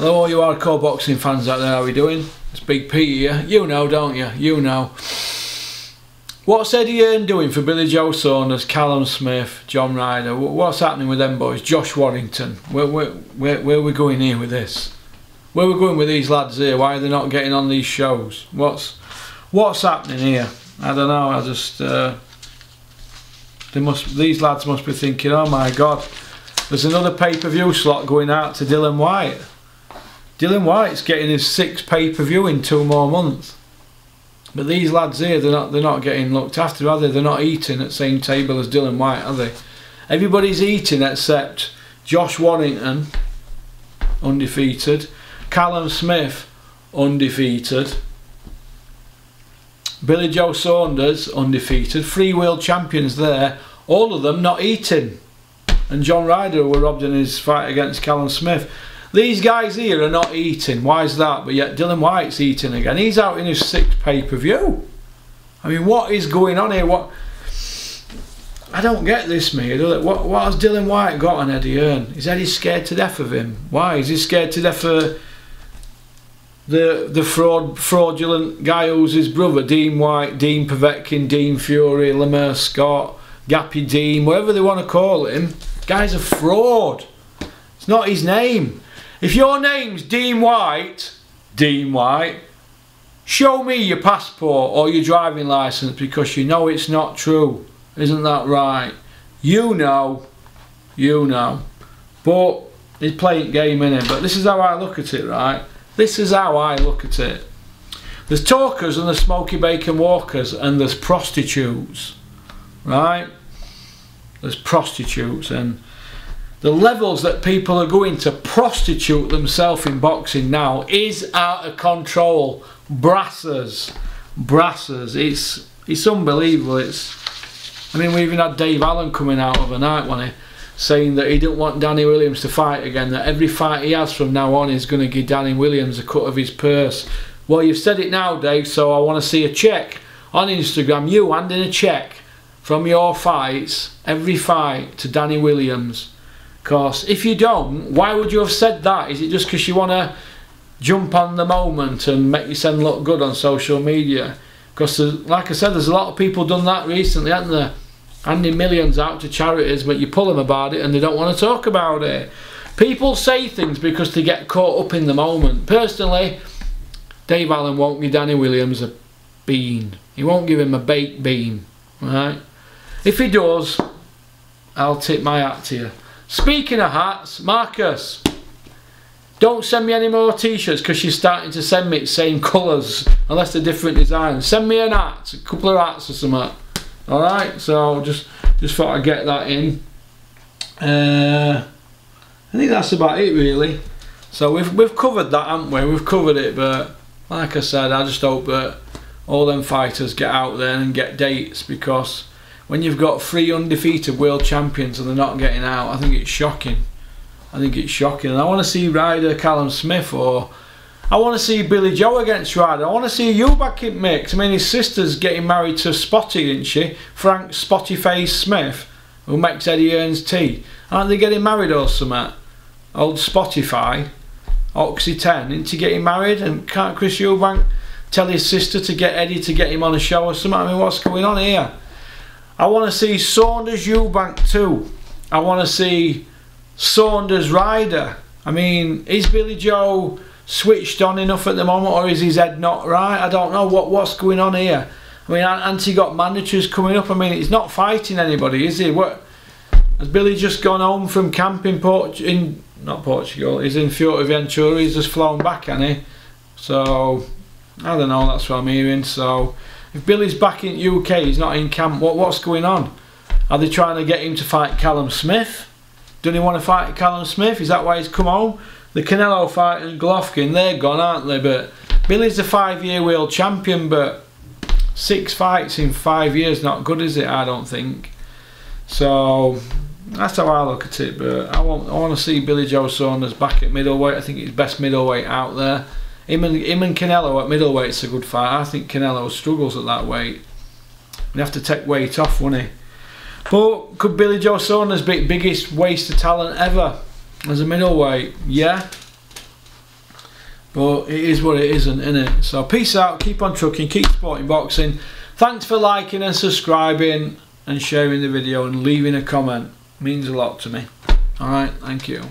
Hello all you hardcore boxing fans out there, how are we doing? It's Big Pete here. You know, don't you? You know. What's Eddie Hearn doing for Billy Joe Saunders, Callum Smith, John Ryder? What's happening with them boys? Josh Warrington. Where, where, where, where are we going here with this? Where are we going with these lads here? Why are they not getting on these shows? What's what's happening here? I don't know. I just uh, they must. These lads must be thinking, oh my god, there's another pay-per-view slot going out to Dillian Whyte. Dillian Whyte's getting his sixth pay-per-view in two more months. But these lads here, they're not they're not getting looked after, are they? They're not eating at the same table as Dillian Whyte, are they? Everybody's eating except Josh Warrington, undefeated, Callum Smith, undefeated, Billy Joe Saunders, undefeated, three world champions there, all of them not eating. And John Ryder were robbed in his fight against Callum Smith. These guys here are not eating. Why is that? But yet Dillian Whyte's eating again. He's out in his sixth pay-per-view. I mean, what is going on here? What? I don't get this, me. What, what has Dillian Whyte got on Eddie Hearn? Is Eddie scared to death of him? Why? Is he scared to death of the the fraud fraudulent guy who's his brother, Dean Whyte, Dean Povetkin, Dean Fury, Lemire Scott, Gappy Dean, whatever they want to call him? Guy's a fraud. It's not his name. If your name's Dean Whyte, Dean Whyte, show me your passport or your driving license because you know it's not true. Isn't that right? You know. You know. But he's playing game in it. But this is how I look at it, right? This is how I look at it. There's talkers and there's smoky bacon walkers and there's prostitutes, right? There's prostitutes and the levels that people are going to prostitute themselves in boxing now is out of control. Brassers, brassers. It's it's unbelievable. It's I mean we even had Dave Allen coming out overnight one he saying that he didn't want Danny Williams to fight again. That every fight he has from now on is going to give Danny Williams a cut of his purse. Well, you've said it now, Dave. So I want to see a check on Instagram. You handing a check from your fights, every fight to Danny Williams because if you don't, why would you have said that? Is it just because you want to jump on the moment and make yourself look good on social media? Because, like I said, there's a lot of people done that recently, haven't there? Handing millions out to charities, but you pull them about it and they don't want to talk about it. People say things because they get caught up in the moment. Personally, Dave Allen won't give Danny Williams a bean. He won't give him a baked bean, right? If he does, I'll tip my hat to you. Speaking of hats, Marcus, don't send me any more t-shirts because you're starting to send me the same colours unless they're different designs. Send me an hat, a couple of hats or something. Alright, so just just thought I'd get that in. Uh, I think that's about it really. So we've we've covered that, haven't we? We've covered it, but like I said, I just hope that all them fighters get out there and get dates because when you've got three undefeated world champions and they're not getting out, I think it's shocking. I think it's shocking. And I want to see Ryder Callum Smith or I want to see Billy Joe against Ryder. I want to see you back in mix. I mean, his sister's getting married to Spotty, isn't she? Frank Spotty Face Smith, who makes Eddie Hearn's tea. Aren't they getting married or something? Old Spotify, Oxy 10, isn't he getting married? And can't Chris Eubank tell his sister to get Eddie to get him on a show or something? I mean, what's going on here? I want to see Saunders Eubank too. I want to see Saunders Ryder. I mean, is Billy Joe switched on enough at the moment or is his head not right? I don't know what what's going on here. I mean, Anti got mandatories coming up. I mean, he's not fighting anybody, is he? What has Billy just gone home from camp in Port in not Portugal? He's in Fuerteventura. He's just flown back, hasn't he? So I don't know. That's what I'm hearing. So if Billy's back in UK, he's not in camp, what, what's going on? Are they trying to get him to fight Callum Smith? Doesn't he want to fight Callum Smith? Is that why he's come home? The Canelo fight and Golovkin, they're gone, aren't they? But Billy's a five-year world champion, but six fights in five years, not good, is it? I don't think. So that's how I look at it. But I want, I want to see Billy Joe Saunders back at middleweight. I think he's best middleweight out there. Him and, him and Canelo at middleweight's a good fight. I think Canelo struggles at that weight. He'd have to take weight off, wouldn't he? But could Billy Joe Saunders be biggest waste of talent ever as a middleweight? Yeah. But it is what it isn't, it? So peace out, keep on trucking, keep supporting boxing. Thanks for liking and subscribing and sharing the video and leaving a comment. It means a lot to me. Alright, thank you.